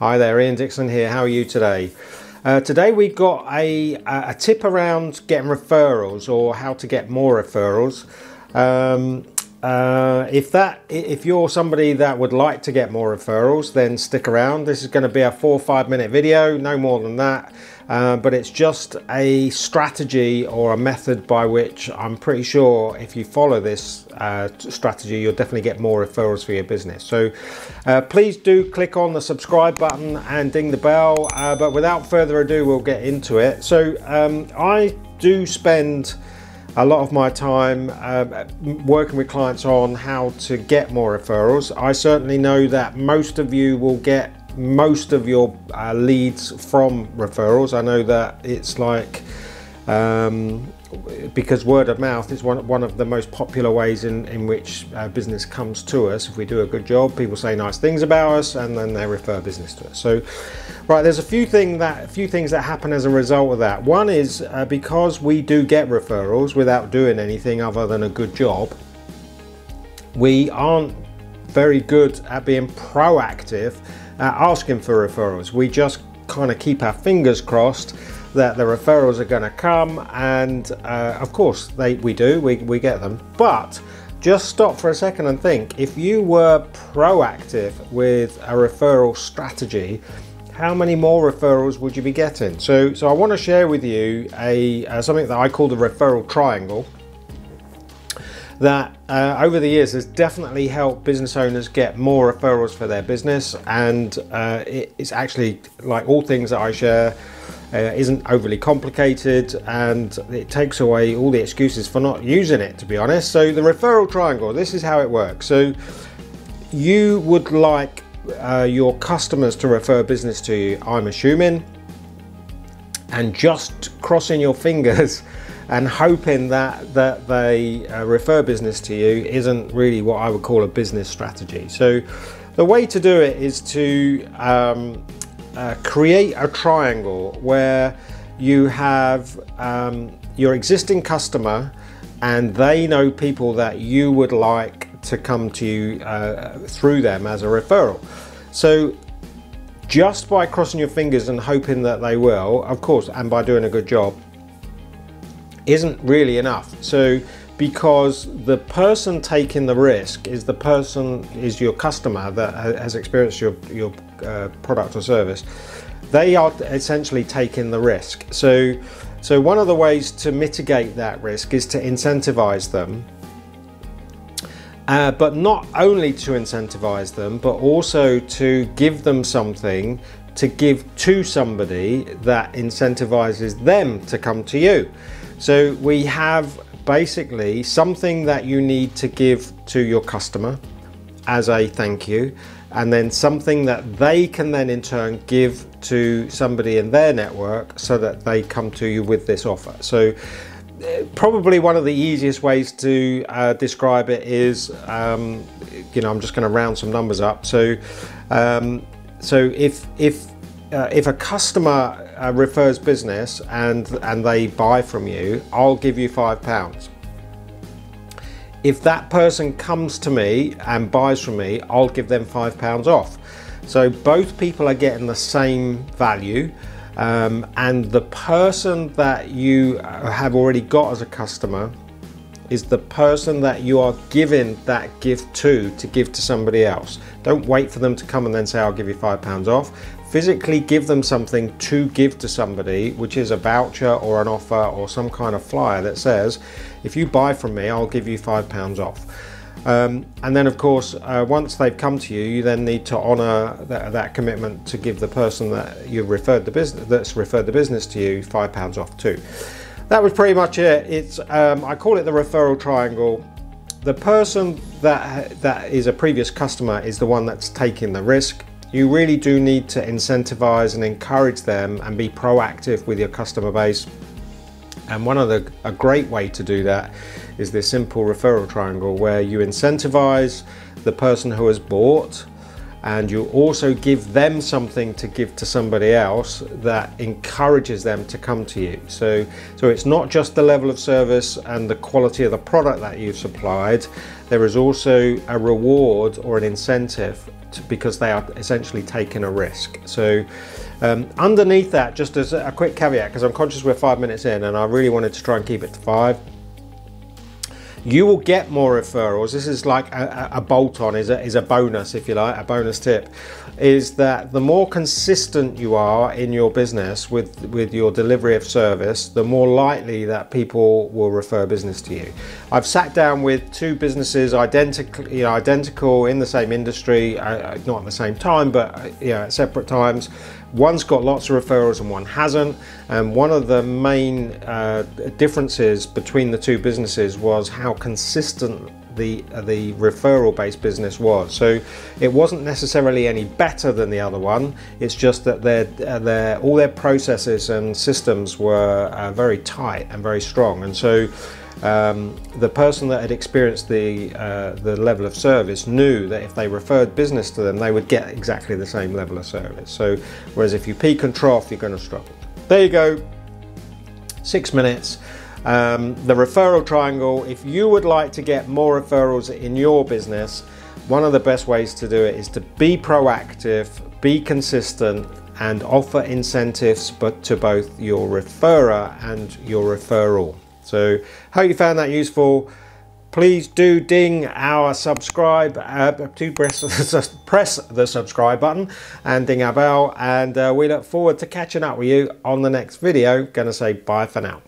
Hi there, Ian Dickson here. How are you today? Uh, today we've got a, a tip around getting referrals or how to get more referrals. Um, uh, if that if you're somebody that would like to get more referrals then stick around this is going to be a four or five minute video no more than that uh, but it's just a strategy or a method by which I'm pretty sure if you follow this uh, strategy, you'll definitely get more referrals for your business. So uh, please do click on the subscribe button and ding the bell. Uh, but without further ado, we'll get into it. So um, I do spend a lot of my time uh, working with clients on how to get more referrals. I certainly know that most of you will get most of your uh, leads from referrals. I know that it's like um, because word of mouth is one, one of the most popular ways in, in which uh, business comes to us. If we do a good job, people say nice things about us and then they refer business to us. So, right, there's a few, thing that, a few things that happen as a result of that. One is uh, because we do get referrals without doing anything other than a good job, we aren't very good at being proactive uh, asking for referrals. We just kind of keep our fingers crossed that the referrals are going to come and uh, of course they we do we, we get them. But just stop for a second and think if you were proactive with a referral strategy how many more referrals would you be getting? So so i want to share with you a uh, something that i call the referral triangle that uh, over the years has definitely helped business owners get more referrals for their business and uh, it, it's actually like all things that I share uh, isn't overly complicated and it takes away all the excuses for not using it to be honest so the referral triangle this is how it works so you would like uh, your customers to refer business to you I'm assuming and just crossing your fingers and hoping that that they uh, refer business to you isn't really what I would call a business strategy. So the way to do it is to um, uh, create a triangle where you have um, your existing customer and they know people that you would like to come to you uh, through them as a referral. So just by crossing your fingers and hoping that they will, of course, and by doing a good job, isn't really enough. So because the person taking the risk is the person is your customer that has experienced your your uh, product or service. They are essentially taking the risk. So so one of the ways to mitigate that risk is to incentivize them uh, but not only to incentivize them but also to give them something to give to somebody that incentivizes them to come to you. So we have basically something that you need to give to your customer as a thank you and then something that they can then in turn give to somebody in their network so that they come to you with this offer. So uh, probably one of the easiest ways to uh, describe it is, um, you know, I'm just going to round some numbers up. So, um, so if if uh, if a customer uh, refers business and and they buy from you, I'll give you five pounds. If that person comes to me and buys from me, I'll give them five pounds off. So both people are getting the same value. Um, and the person that you have already got as a customer is the person that you are giving that gift to to give to somebody else. Don't wait for them to come and then say, I'll give you five pounds off physically give them something to give to somebody, which is a voucher or an offer or some kind of flyer that says, if you buy from me, I'll give you five pounds off. Um, and then, of course, uh, once they've come to you, you then need to honour that, commitment to give the person that you referred the business that's referred the business to you five pounds off too. That was pretty much it. It's um, I call it the referral triangle. The person that that is a previous customer is the one that's taking the risk you really do need to incentivize and encourage them and be proactive with your customer base. And one of the a great way to do that is this simple referral triangle where you incentivize the person who has bought and you also give them something to give to somebody else that encourages them to come to you. So, so it's not just the level of service and the quality of the product that you've supplied, there is also a reward or an incentive to, because they are essentially taking a risk. So um, underneath that, just as a quick caveat, because I'm conscious we're five minutes in and I really wanted to try and keep it to five, you will get more referrals. This is like a, a bolt on, is a, is a bonus, if you like, a bonus tip. Is that the more consistent you are in your business with, with your delivery of service, the more likely that people will refer business to you. I've sat down with two businesses identical, you know, identical in the same industry, uh, not at the same time, but uh, you at separate times One's got lots of referrals and one hasn't. And one of the main uh, differences between the two businesses was how consistent the uh, the referral based business was. So it wasn't necessarily any better than the other one. It's just that their uh, their all their processes and systems were uh, very tight and very strong. And so um, the person that had experienced the uh, the level of service knew that if they referred business to them, they would get exactly the same level of service. So, whereas if you peak and trough, you're going to struggle. There you go. Six minutes. Um, the referral triangle. If you would like to get more referrals in your business, one of the best ways to do it is to be proactive, be consistent, and offer incentives but to both your referrer and your referral. So hope you found that useful. Please do ding our subscribe, uh, do press, press the subscribe button and ding our bell. And uh, we look forward to catching up with you on the next video. Gonna say bye for now.